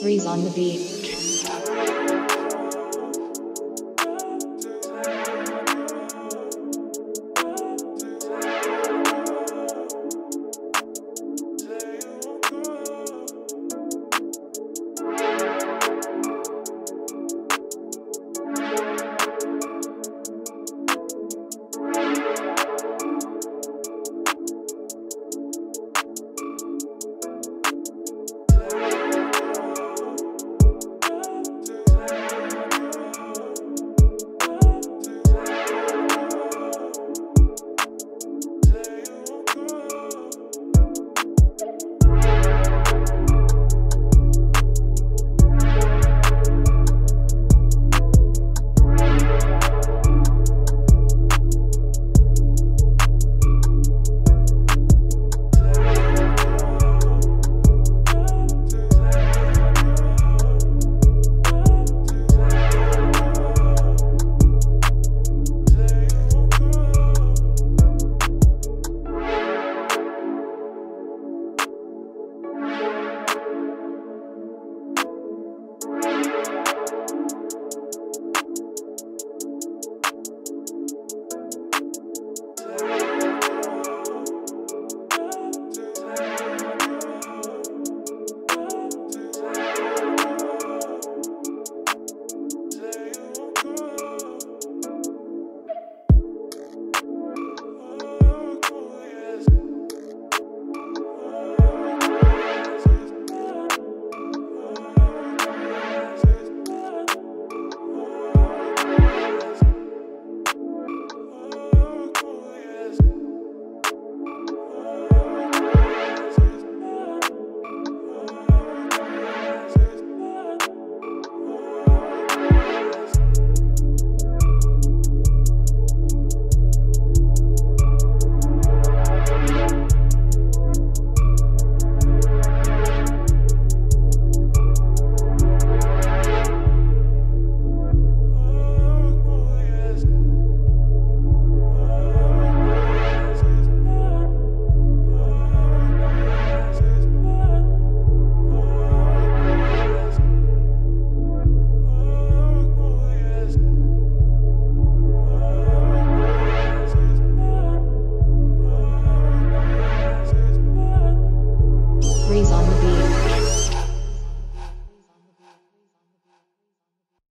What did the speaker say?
Freeze on the beat.